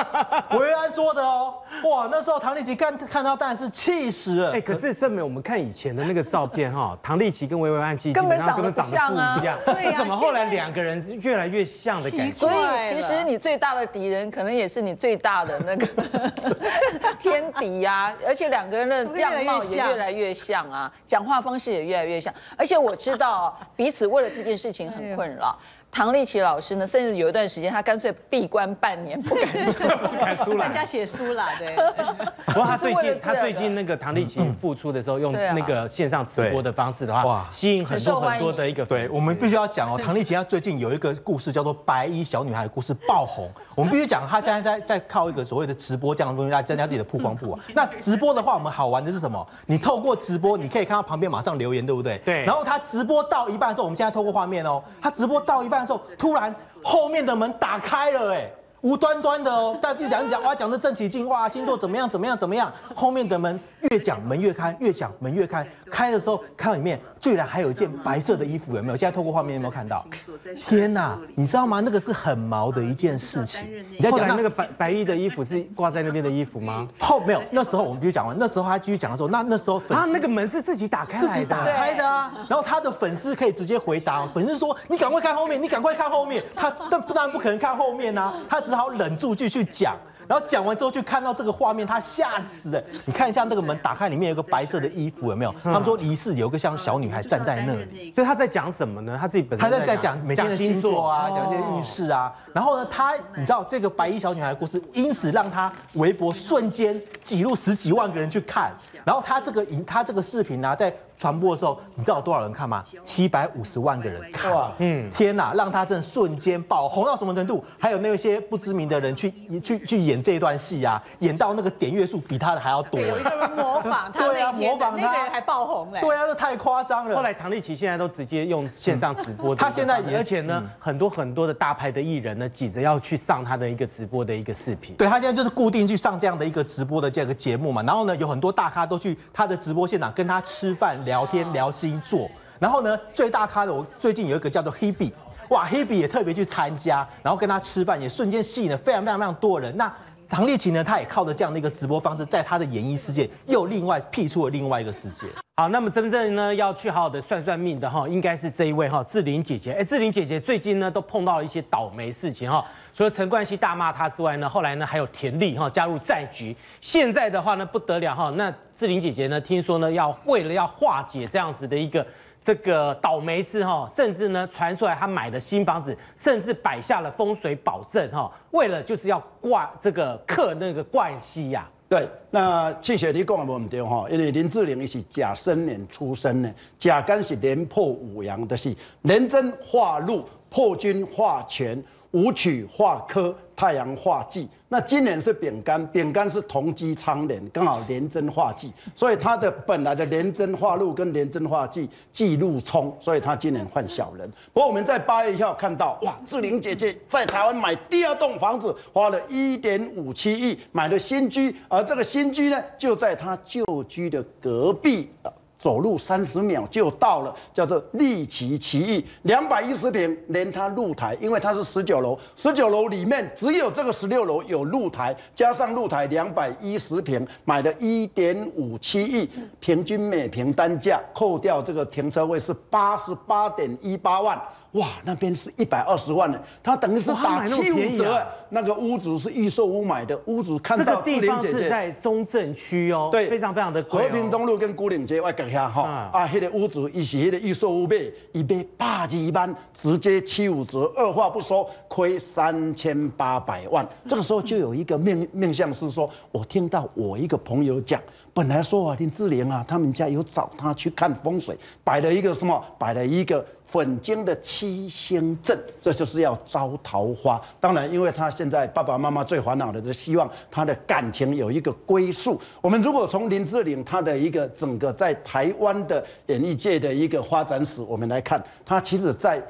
维安说的哦，哇，那时候唐丽琪看看到当然是气死了。哎，可是盛美，我们看以前的那个照片哈，唐丽琪跟维维安基根本长得不一样，那怎么后来两个人越来越像的感觉？所以其实你最大的敌人，可能也是你最大的那个 天敌呀，而且两个人的样貌。也越来越像啊，讲话方式也越来越像，而且我知道彼此为了这件事情很困扰。 있습니다. 唐立奇老师呢，甚至有一段时间，他干脆闭关半年，不敢出，不敢出来，在家写书啦。对。不过他最近，他最近那个唐立奇复出的时候，用那个线上直播的方式的话，哇，吸引很多很多的一个。对，我们必须要讲哦，唐立奇他最近有一个故事叫做《白衣小女孩》的故事爆红。我们必须讲，他现在在在靠一个所谓的直播这样的东西来增加自己的曝光度啊。那直播的话，我们好玩的是什么？你透过直播，你可以看到旁边马上留言，对不对？对。然后他直播到一半的时候，我们现在透过画面哦，他直播到一半的时候。突然，后面的门打开了，哎。无端端的哦，但一讲讲哇，讲的正起劲哇，星座怎么样怎么样怎么样？后面的门越讲门越开，越讲门越开。开的时候看到里面居然还有一件白色的衣服，有没有？现在透过画面有没有看到？天哪，你知道吗？那个是很毛的一件事情。你在讲那个白白衣的衣服是挂在那边的衣服吗？后没有，那时候我们必须讲完。那时候他继续讲的时候，那那时候啊，那个门是自己打开，自己打开的啊。然后他的粉丝可以直接回答，粉丝说你赶快看后面，你赶快看后面。他但不然不可能看后面呐，他只好忍住继续讲。然后讲完之后，就看到这个画面，他吓死了。你看一下那个门打开，里面有个白色的衣服，有没有？他们说疑似有个像小女孩站在那里。所以他在讲什么呢？他自己本他在在讲每天的星座啊，讲这些运势啊。然后呢，他你知道这个白衣小女孩的故事，因此让他微博瞬间挤入十几万个人去看。然后他这个影，他这个视频呢，在。传播的时候，你知道有多少人看吗？七百五十万个人看，嗯，天哪，让他真的瞬间爆红到什么程度？还有那些不知名的人去去去演这段戏啊，演到那个点阅数比他的还要多。有一个人模仿他，对啊，模仿他，那个人还爆红嘞。对啊，这太夸张了。后来唐立奇现在都直接用线上直播，他现在而且呢，很多很多的大牌的艺人呢，挤着要去上他的一个直播的一个视频。对他现在就是固定去上这样的一个直播的这个节目嘛，然后呢，有很多大咖都去他的直播现场跟他吃饭聊。聊天聊星座，然后呢，最大咖的我最近有一个叫做 Hebe，哇，Hebe 也特别去参加，然后跟他吃饭，也瞬间吸引了非常非常非常多人。那唐立奇呢，他也靠着这样的一个直播方式，在他的演艺世界又另外辟出了另外一个世界。好，那么真正呢要去好好的算算命的哈，应该是这一位哈志玲姐姐。哎，志玲姐姐最近呢都碰到了一些倒霉事情哈，除了陈冠希大骂她之外呢，后来呢还有田丽哈加入战局。现在的话呢不得了哈，那志玲姐姐呢听说呢要为了要化解这样子的一个。这个倒霉事哈，甚至呢传出来他买了新房子，甚至摆下了风水保证哈，为了就是要挂这个克那个怪息呀。对，那庆雪你讲的无唔对哈，因为林志玲是甲申年出生的，甲干是连破五阳的是连贞化禄，破军化权。武曲化科，太阳化忌。那今年是丙干，丙干是同基昌年，刚好连贞化忌，所以他的本来的连贞化禄跟连贞化忌忌禄冲，所以他今年换小人。不过我们在八月一号看到，哇，志玲姐姐在台湾买第二栋房子，花了一点五七亿买了新居，而这个新居呢，就在她旧居的隔壁。走路三十秒就到了，叫做利奇奇艺，两百一十平，连它露台，因为它是十九楼，十九楼里面只有这个十六楼有露台，加上露台两百一十平，买了一点五七亿，平均每平单价扣掉这个停车位是八十八点一八万。哇，那边是一百二十万呢，他等于是打七五折。那个屋主是预售屋买的，屋子看到这个地方是在中正区哦，对，非常非常的贵。和平东路跟孤岭街外隔下哈，啊，那个屋主一是那个预售屋买，一买八几万，直接七五折，二话不说亏三千八百万。这个时候就有一个面面相是说，我听到我一个朋友讲，本来说啊林志玲啊，他们家有找他去看风水，摆了一个什么，摆了一个。粉晶的七星阵，这就是要招桃花。当然，因为他现在爸爸妈妈最烦恼的，就是希望他的感情有一个归宿。我们如果从林志玲她的一个整个在台湾的演艺界的一个发展史，我们来看，她其实在。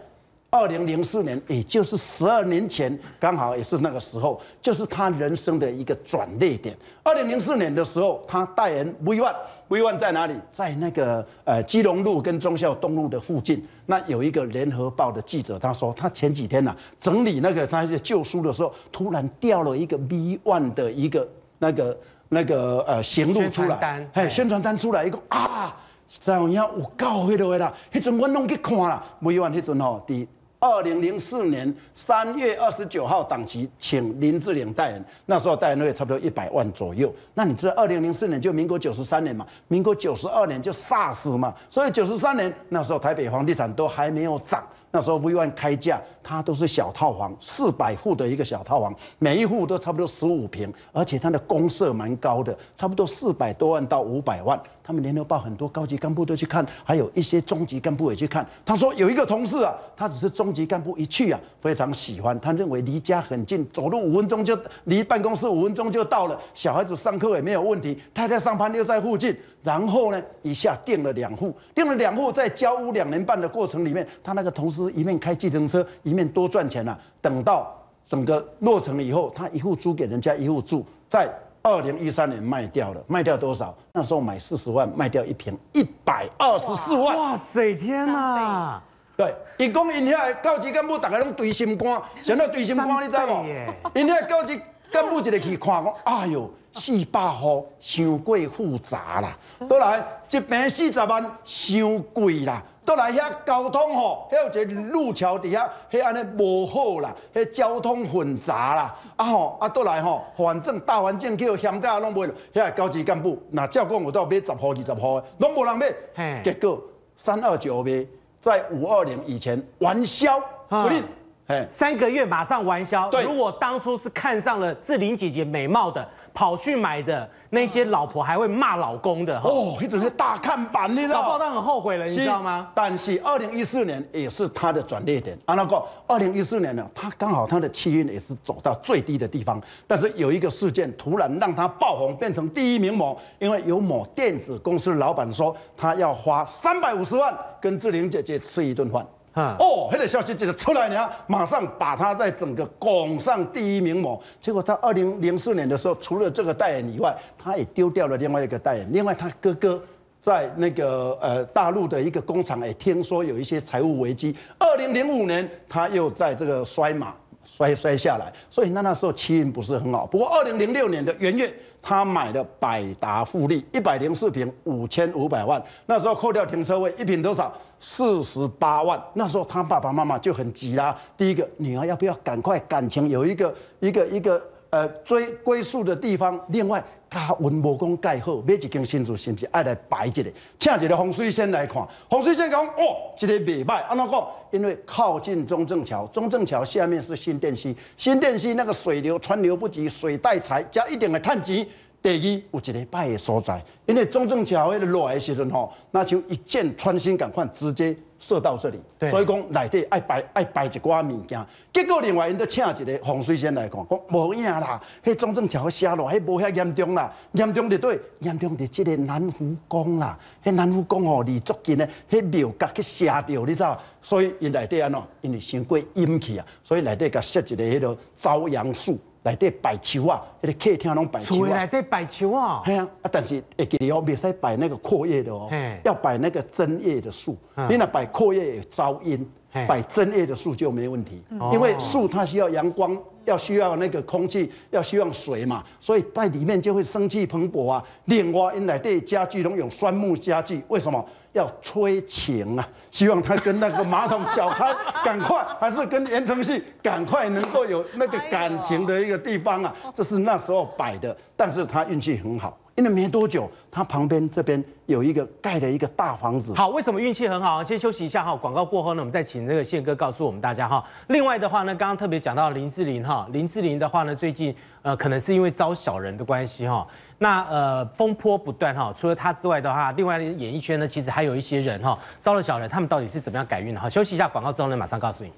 二零零四年，也就是十二年前，刚好也是那个时候，就是他人生的一个转捩点。二零零四年的时候，他代言 V One，V One 在哪里？在那个呃基隆路跟忠孝东路的附近。那有一个联合报的记者，他说他前几天呢整理那个他一些旧书的时候，突然掉了一个 V One 的一个那个那个呃行路出来，哎，宣传单出来一个啊，这样有够迄个啦，迄阵我拢去看啦，V One 迄阵吼第。二零零四年三月二十九号档期，请林志玲代言，那时候代言费差不多一百万左右。那你知道二零零四年就民国九十三年嘛？民国九十二年就 SARS 嘛？所以九十三年那时候台北房地产都还没有涨。那时候 V One 开价，它都是小套房，四百户的一个小套房，每一户都差不多十五平，而且它的公设蛮高的，差不多四百多万到五百万。他们联合报很多高级干部都去看，还有一些中级干部也去看。他说有一个同事啊，他只是中级干部一去啊，非常喜欢，他认为离家很近，走路五分钟就离办公室五分钟就到了，小孩子上课也没有问题，太太上班又在附近。然后呢，一下订了两户，订了两户，在交屋两年半的过程里面，他那个同事一面开计程车，一面多赚钱了。等到整个落成以后，他一户租给人家一户住，在二零一三年卖掉了，卖掉多少？那时候买四十万，卖掉一瓶一百二十四万。哇塞，天哪！对，一讲因遐高级干部大家拢堆心肝，想到堆心肝，你知无？因遐高级干部一个去看讲，哎呦。四百户，伤过复杂啦。倒来一平四十万，伤贵啦。倒来遐交通吼，遐有一个路桥底下，遐安尼无好啦，遐交通混杂啦。啊吼，啊倒来吼，反正大环境叫险价拢袂了。遐高级干部，那照讲有到买十号二十号的，拢无人买。结果三二九卖，在五二零以前完销，不吝。三个月马上完销。如果当初是看上了志玲姐姐美貌的，跑去买的那些老婆还会骂老公的哦，一整个大看板，你知道？报道很后悔了，你知道吗？但是二零一四年也是他的转捩点。啊，那个二零一四年呢，他刚好他的气运也是走到最低的地方。但是有一个事件突然让他爆红，变成第一名模，因为有某电子公司老板说他要花三百五十万跟志玲姐姐吃一顿饭。哦，那个消息这个出来呢，马上把他在整个拱上第一名模。结果他二零零四年的时候，除了这个代言以外，他也丢掉了另外一个代言。另外，他哥哥在那个呃大陆的一个工厂，也听说有一些财务危机。二零零五年，他又在这个摔马摔摔下来，所以那那时候气运不是很好。不过二零零六年的元月。他买的百达富力一百零四平五千五百万，那时候扣掉停车位，一平多少？四十八万。那时候他爸爸妈妈就很急啦。第一个，女儿要不要赶快感情有一个一个一个呃追归宿的地方？另外。他文武功盖好，买一间新厝是不是爱来摆一个？请一个风水先来看，风水先讲哦，这个袂歹。安怎讲？因为靠近中正桥，中正桥下面是新店溪，新店溪那个水流川流不及，水带财加一点的碳基。第二有一个拜的所在，因为中正桥迄个落来时阵吼，那就一箭穿心，赶快直接。射到这里，所以讲内底爱摆爱摆一寡物件，结果另外因都请一个风水先来看，讲无影啦，迄中正桥下落，迄无遐严重啦，严重伫对，严重伫即个南湖宫啦，迄南湖宫吼离足近咧，迄庙甲去射掉，你知道？所以因内底安怎？因为伤过阴气啊，所以内底甲设一个迄个朝阳树。内底摆树啊，迄个客厅拢摆树啊厝内。底摆球啊，嘿啊，啊，但是会记得哦，别使摆那个阔叶的哦，要摆那个针叶的树嗯。你那摆阔叶有噪音，摆针叶的树就没问题，因为树它需要阳光，要需要那个空气，要需要水嘛，所以在里面就会生气蓬勃啊。另外，因内底家具拢用酸木家具，为什么？要催情啊，希望他跟那个马桶小开赶快，还是跟言承旭赶快能够有那个感情的一个地方啊，这是那时候摆的。但是他运气很好，因为没多久，他旁边这边有一个盖了一个大房子。好，为什么运气很好？先休息一下哈，广告过后呢，我们再请这个宪哥告诉我们大家哈。另外的话呢，刚刚特别讲到林志玲哈，林志玲的话呢，最近呃可能是因为招小人的关系哈，那呃风波不断哈。除了她之外的话，另外演艺圈呢，其实还有一些人哈招了小人，他们到底是怎么样改运的哈？休息一下广告之后呢，马上告诉你。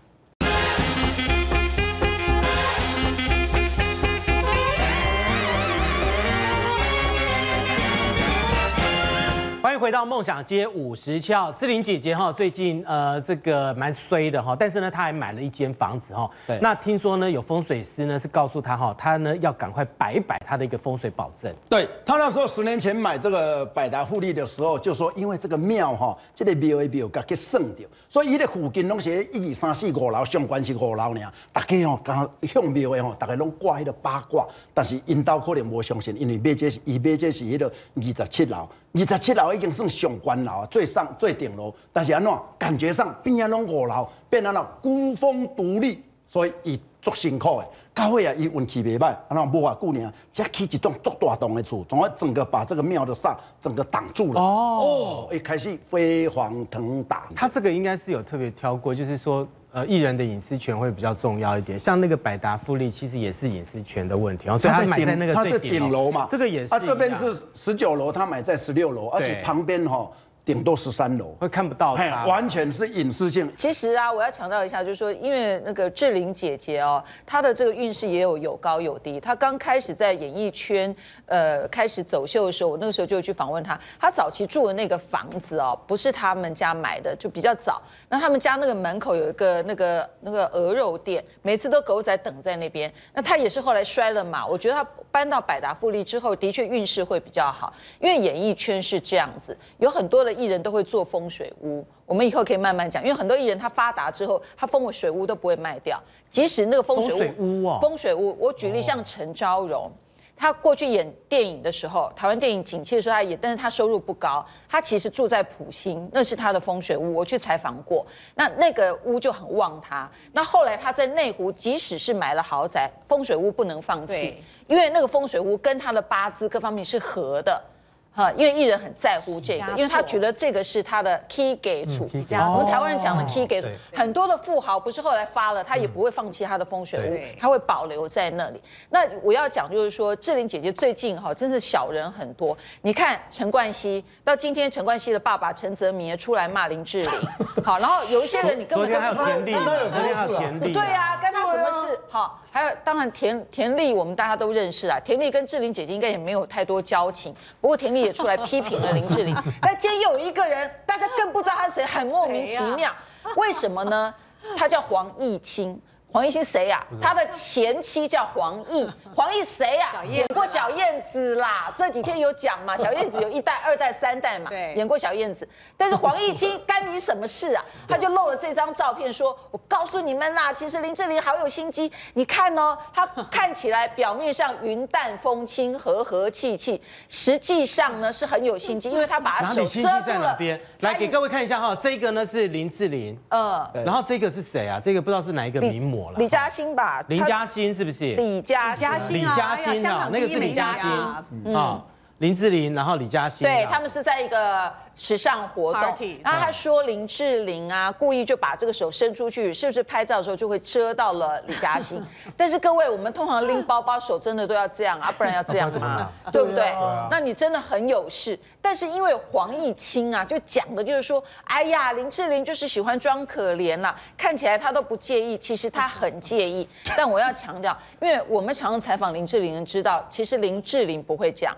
回到梦想街五十号，志玲姐姐哈，最近呃这个蛮衰的哈，但是呢，她还买了一间房子哈对。那听说呢，有风水师呢是告诉她哈，她呢要赶快摆一摆她的一个风水保证。对她那时候十年前买这个百达富丽的时候，就说因为这个庙哈，这个庙的庙甲去算掉，所以伊的附近拢是一二三四五楼，上关是五楼呢。大家吼，刚向庙的吼，大家拢挂迄个八卦，但是因兜可能无相信，因为买这是伊买这是迄个二十七楼，二十七楼已经算上关楼啊，最上最顶楼，但是安怎感觉上变啊拢五楼，变安怎孤峰独立，所以伊足辛苦的。到尾啊，伊运气袂歹，啊，那无偌久呢，才起一栋足大栋的厝，从而整个把这个庙的煞整个挡住了。哦，一开始飞黄腾达。他这个应该是有特别挑过，就是说呃艺人的隐私权会比较重要一点。像那个百达富利，其实也是隐私权的问题哦，所以他买在那个最顶楼嘛，这个也是啊，这边是十九楼，他买在十六楼，而且旁边哈顶多十三楼，会看不到嘿，她。完全是隐私性。其实啊，我要强调一下，就是说，因为那个志玲姐姐哦，她的这个运势也有有高有低。她刚开始在演艺圈呃开始走秀的时候，我那个时候就去访问她。她早期住的那个房子哦，不是他们家买的，就比较早。那他们家那个门口有一个那个那个鹅肉店，每次都狗仔等在那边。那她也是后来摔了嘛，我觉得她搬到百达富丽之后，的确运势会比较好，因为演艺圈是这样子，有很多的艺人都会做风水屋。我们以后可以慢慢讲，因为很多艺人他发达之后，他风水屋都不会卖掉，即使那个风水屋，风水屋哦风水屋，我举例像陈昭荣。他过去演电影的时候，台湾电影景气的时候他演，但是他收入不高。他其实住在普兴，那是他的风水屋，我去采访过。那那个屋就很旺他。那后来他在内湖，即使是买了豪宅，风水屋不能放弃，因为那个风水屋跟他的八字各方面是合的。哈，因为艺人很在乎这个，因为他觉得这个是他的 key 给处。我们台湾人讲的哦 key 给处对，很多的富豪不是后来发了，他也不会放弃他的风水对屋，他会保留在那里。那我要讲就是说，志玲姐姐最近哈，真是小人很多。你看陈冠希，到今天陈冠希的爸爸陈泽民也出来骂林志玲，好，然后有一些人你根本就不还有田丽，那有田丽。对呀，跟他什么事？好，还有当然田田丽我们大家都认识啊，田丽跟志玲姐姐应该也没有太多交情，不过田丽也出来批评了林志玲。但今天又有一个人，大家更不知道他是谁，很莫名其妙，为什么呢？他叫黄毅清。黄义清谁呀、他的前妻叫黄奕，黄奕谁呀、演过小燕子啦，这几天有讲嘛，小燕子有一代、二代、三代嘛，对。演过小燕子。但是黄奕清干你什么事啊？他就露了这张照片说，我告诉你们啦，其实林志玲好有心机，你看哦，她看起来表面上云淡风轻、和和气气，实际上呢是很有心机，因为她把她手遮住了。在哪边？来给各位看一下哈，这个呢是林志玲，呃，然后这个是谁啊？这个不知道是哪一个名模了。李嘉欣吧，她林嘉欣是不是？李嘉欣李嘉欣啊那个是李嘉欣啊，林志玲，然后李嘉欣啊。对他们是在一个时尚活动 Party，然后他说林志玲啊，故意就把这个手伸出去，是不是拍照的时候就会遮到了李嘉欣？但是各位，我们通常拎包包手真的都要这样啊，不然要这样吗？对不对？那你真的很有事。但是因为黄毅清啊，就讲的就是说，哎呀，林志玲就是喜欢装可怜啦，看起来她都不介意，其实她很介意。但我要强调，因为我们常常采访林志玲，知道其实林志玲不会这样。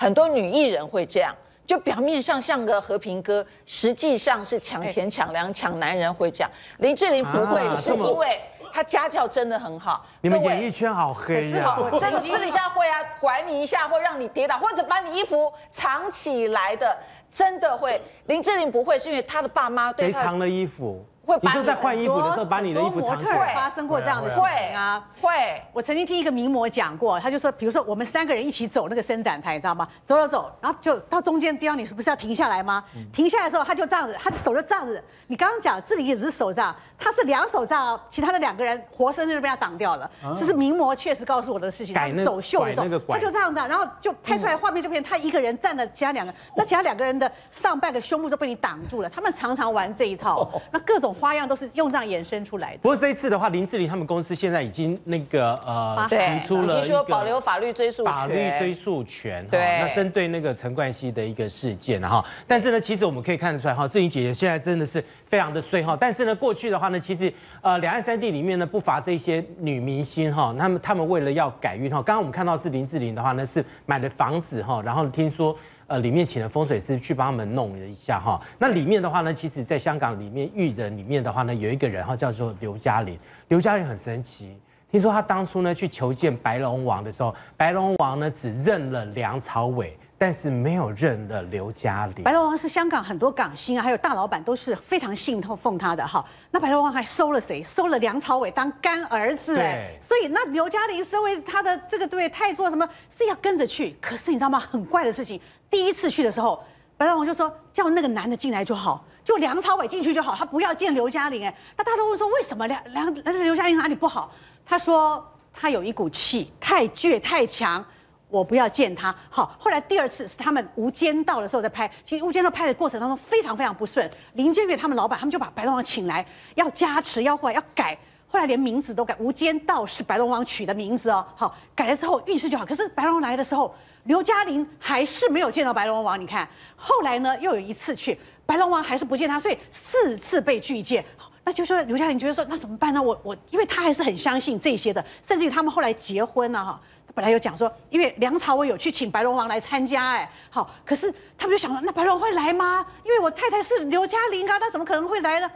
很多女艺人会这样，就表面上像个和平哥，实际上是抢钱、抢粮、抢男人会这样。林志玲不会，是因为她家教真的很好。你们演艺圈好黑呀！我真的私底下会啊，拐你一下会让你跌倒，或者把你衣服藏起来的，真的会。林志玲不会，是因为她的爸妈对她。谁藏了衣服？你说在换衣服的时候把你的衣服藏起来，发生过这样的事情啊？会。我曾经听一个名模讲过，他就说，比如说我们三个人一起走那个伸展台，你知道吗？走走走，然后就到中间地方，你是不是要停下来吗？停下来的时候，他就这样子，他的手就这样子。你刚刚讲这里也只是手这样，他是两手这样，其他的两个人活生生被他挡掉了。这是名模确实告诉我的事情。走秀的时候，他就这样子，然后就拍出来画面就变他一个人站了，其他两个，那其他两个人的上半个胸部都被你挡住了。他们常常玩这一套，那各种花样都是用这样衍生出来的。不过这一次的话，林志玲他们公司现在已经那个呃提出了，你说保留法律追诉权，法律追诉权。对，那针对那个陈冠希的一个事件哈，但是呢，其实我们可以看得出来哈，志玲姐姐现在真的是。非常的衰哈，但是呢，过去的话呢，其实呃，两岸三地里面呢，不乏这些女明星哈，他们他们为了要改运哈，刚刚我们看到是林志玲的话呢，是买了房子哈，然后听说呃里面请了风水师去帮他们弄了一下哈，那里面的话呢，其实在香港里面玉人里面的话呢，有一个人哈叫做刘嘉玲，刘嘉玲很神奇，听说他当初呢去求见白龙王的时候，白龙王呢只认了梁朝伟。但是没有认了刘嘉玲，白龙王是香港很多港星啊，还有大老板都是非常信奉他的哈。那白龙王还收了谁？收了梁朝伟当干儿子哎。所以那刘嘉玲身为他的这个对太做什么是要跟着去？可是你知道吗？很怪的事情，第一次去的时候，白龙王就说叫那个男的进来就好，就梁朝伟进去就好，他不要见刘嘉玲哎。那大家都问说为什么梁梁那刘嘉玲哪里不好？他说他有一股气太倔太强。我不要见他。好，后来第二次是他们《无间道》的时候在拍，其实《无间道》拍的过程当中非常非常不顺。林建岳他们老板，他们就把白龙王请来，要加持，要来要改，后来连名字都改，《无间道》是白龙王取的名字哦。好，改了之后运势就好。可是白龙来的时候，刘嘉玲还是没有见到白龙王。你看，后来呢又有一次去，白龙王还是不见他，所以四次被拒见。那就说刘嘉玲觉得说那怎么办呢？我我，因为他还是很相信这些的，甚至于他们后来结婚了哈。本来有讲说，因为梁朝伟有去请白龙王来参加，哎，好，可是他们就想说，那白龙会来吗？因为我太太是刘嘉玲啊，那怎么可能会来呢？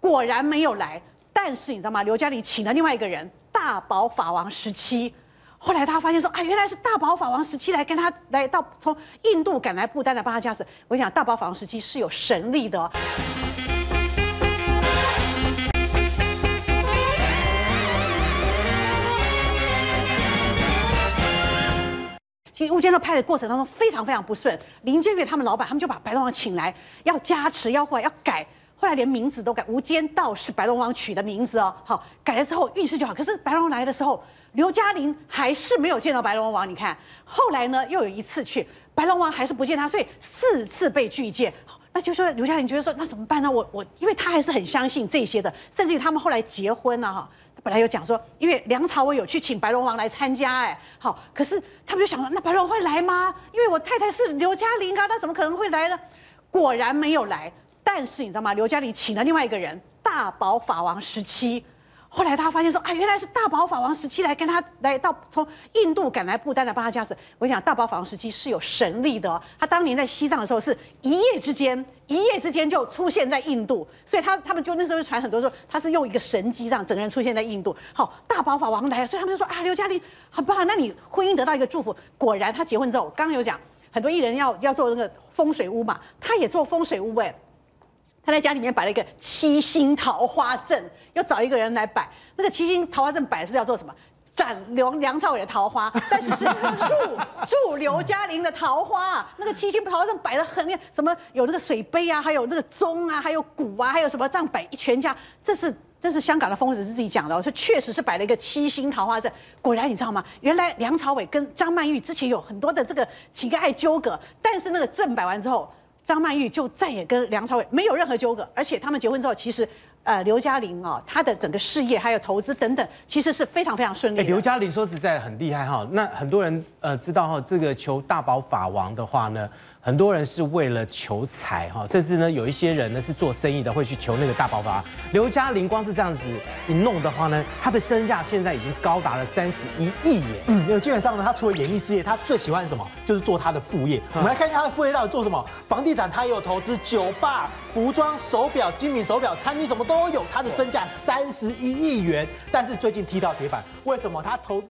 果然没有来。但是你知道吗？刘嘉玲请了另外一个人，大宝法王十七。后来他发现说，啊，原来是大宝法王时期来跟他来到从印度赶来不丹来帮他驾驶。我跟你讲，大宝法王时期是有神力的。其实《无间道》拍的过程当中非常非常不顺，林建岳他们老板他们就把白龙王请来，要加持，要来要改，后来连名字都改，《无间道》是白龙王取的名字哦。好，改了之后运势就好。可是白龙来的时候，刘嘉玲还是没有见到白龙王。你看，后来呢又有一次去，白龙王还是不见他，所以四次被拒见。那就说刘嘉玲觉得说那怎么办呢？我我因为他还是很相信这些的，甚至于他们后来结婚了哈。本来有讲说，因为梁朝伟有去请白龙王来参加，哎，好，可是他们就想说，那白龙会来吗？因为我太太是刘嘉玲啊，那怎么可能会来呢？果然没有来。但是你知道吗？刘嘉玲请了另外一个人，大宝法王十七。后来他发现说，啊，原来是大宝法王十七来跟他来到从印度赶来不丹来帮他驾驶。我跟你讲，大宝法王十七是有神力的。他当年在西藏的时候，是一夜之间，一夜之间就出现在印度，所以他他们就那时候就传很多说他是用一个神机让整个人出现在印度。好，大宝法王来，所以他们就说啊，刘嘉玲很棒，那你婚姻得到一个祝福。果然，他结婚之后，刚刚有讲很多艺人要要做那个风水屋嘛，他也做风水屋哎。他在家里面摆了一个七星桃花阵，要找一个人来摆。那个七星桃花阵摆是要做什么？斩梁梁朝伟的桃花，但是是祝祝刘嘉玲的桃花。那个七星桃花阵摆的很什么？有那个水杯啊，还有那个钟啊，还有鼓啊，还有什么这样摆一全家。这是这是香港的疯子是自己讲的，说确实是摆了一个七星桃花阵。果然你知道吗？原来梁朝伟跟张曼玉之前有很多的这个情爱纠葛，但是那个阵摆完之后。张曼玉就再也跟梁朝伟没有任何纠葛，而且他们结婚之后，其实。呃刘嘉玲啊，她的整个事业还有投资等等，其实是非常非常顺利，刘嘉玲说实在很厉害哈。那很多人呃知道哈，这个求大宝法王的话呢，很多人是为了求财哈，甚至呢有一些人呢是做生意的会去求那个大爆发。刘嘉玲光是这样子一弄的话呢，她的身价现在已经高达了三十一亿耶。嗯，因为基本上呢，她除了演艺事业，她最喜欢什么？就是做她的副业。我们来看一下她的副业到底做什么。房地产她也有投资，酒吧、服装、手表、精品手表、餐厅什么都有。她的身价三十一亿元，但是最近踢到铁板，为什么？她投